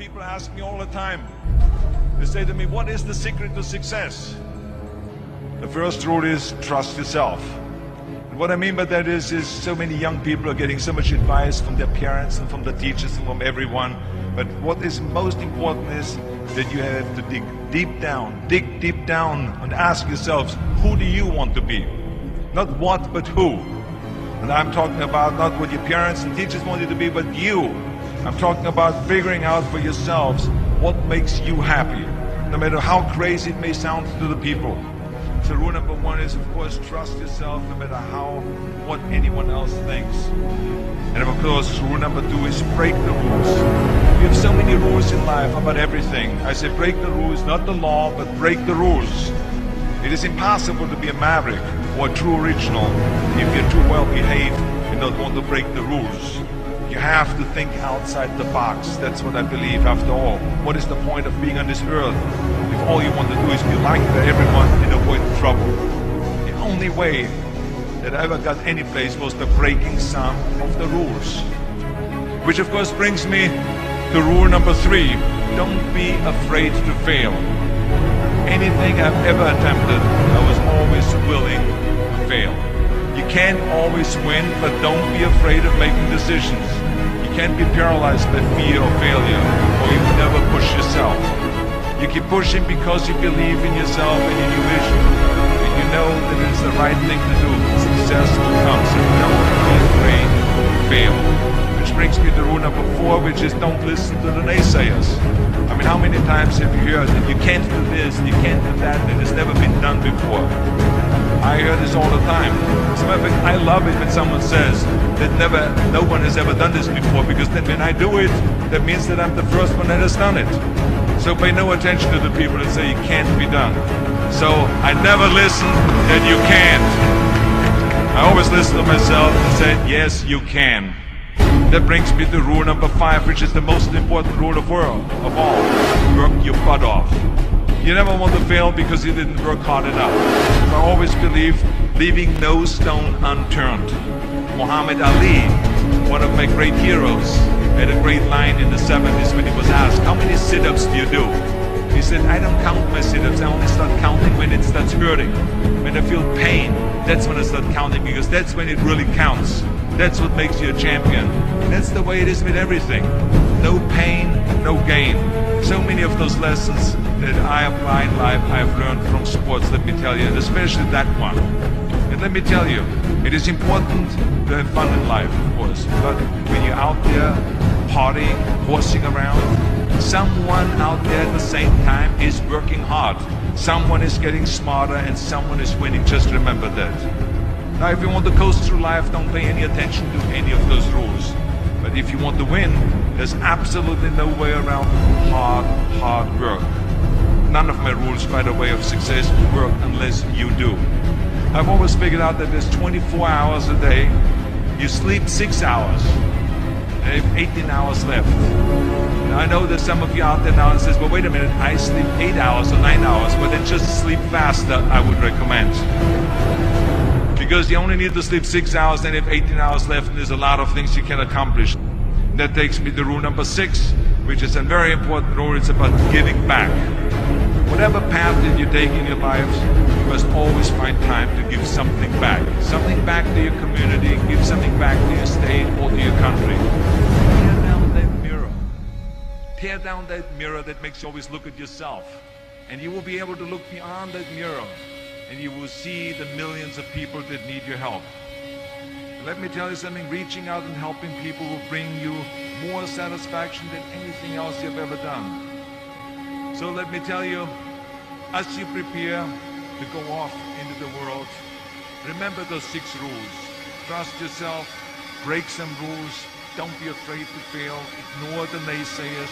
People ask me all the time. They say to me, what is the secret to success? The first rule is trust yourself. And what I mean by that is, is so many young people are getting so much advice from their parents and from the teachers and from everyone. But what is most important is that you have to dig deep down, dig deep down and ask yourselves, who do you want to be? Not what, but who. And I'm talking about not what your parents and teachers want you to be, but you. I'm talking about figuring out for yourselves what makes you happy, no matter how crazy it may sound to the people. So rule number one is, of course, trust yourself, no matter how, what anyone else thinks. And of course, rule number two is break the rules. We have so many rules in life about everything. I say break the rules, not the law, but break the rules. It is impossible to be a maverick or a true original if you're too well behaved and don't want to break the rules. You have to think outside the box. That's what I believe after all. What is the point of being on this earth if all you want to do is be liked by everyone and avoid trouble? The only way that I ever got any place was by breaking some of the rules. Which of course brings me to rule number three. Don't be afraid to fail. Anything I've ever attempted, I was always willing to fail. You can't always win, but don't be afraid of making decisions. You can't be paralyzed by fear or failure, or you will never push yourself. You keep pushing because you believe in yourself and in your vision. And you know that it's the right thing to do. Success will come, so don't be afraid to fail. Which brings me to rule number four, which is don't listen to the naysayers. I mean, how many times have you heard that you can't do this, you can't do that, and it's never been done before? I hear this all the time. As a matter of fact, I love it when someone says that never, no one has ever done this before, because then when I do it, that means that I'm the first one that has done it. So pay no attention to the people that say it can't be done. So I never listen that you can't. I always listen to myself and say, yes, you can. That brings me to rule number five, which is the most important rule of world of all. Work your butt off. You never want to fail because you didn't work hard enough. I always believe leaving no stone unturned. Muhammad Ali, one of my great heroes, had a great line in the 70s when he was asked, how many sit-ups do you do? He said, I don't count my sit-ups, I only start counting when it starts hurting. When I feel pain, that's when I start counting because that's when it really counts. That's what makes you a champion. That's the way it is with everything. No pain, no gain. So many of those lessons that I apply in life, I've learned from sports, let me tell you, and especially that one. And let me tell you, it is important to have fun in life, of course, but when you're out there partying, horsing around, someone out there at the same time is working hard. Someone is getting smarter and someone is winning. Just remember that. Now, if you want to coast through life, don't pay any attention to any of those rules. But if you want to win, there's absolutely no way around hard, hard work. None of my rules, by the way, of success will work unless you do. I've always figured out that there's 24 hours a day. You sleep six hours. You have 18 hours left. Now, I know there's some of you out there now and says, well, wait a minute, I sleep eight hours or nine hours. Well, then just sleep faster, I would recommend. Because you only need to sleep six hours, then you have 18 hours left, and there's a lot of things you can accomplish. That takes me to rule number six, which is a very important rule. It's about giving back. Whatever path that you take in your lives, you must always find time to give something back. Something back to your community, give something back to your state or to your country. Tear down that mirror. Tear down that mirror that makes you always look at yourself. And you will be able to look beyond that mirror and you will see the millions of people that need your help. Let me tell you something, reaching out and helping people will bring you more satisfaction than anything else you've ever done. So let me tell you, as you prepare to go off into the world, remember those six rules. Trust yourself, break some rules, don't be afraid to fail, ignore the naysayers,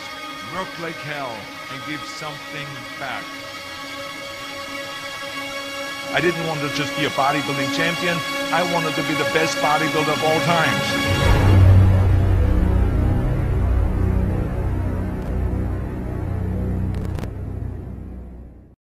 work like hell, and give something back. I didn't want to just be a bodybuilding champion. I wanted to be the best bodybuilder of all times.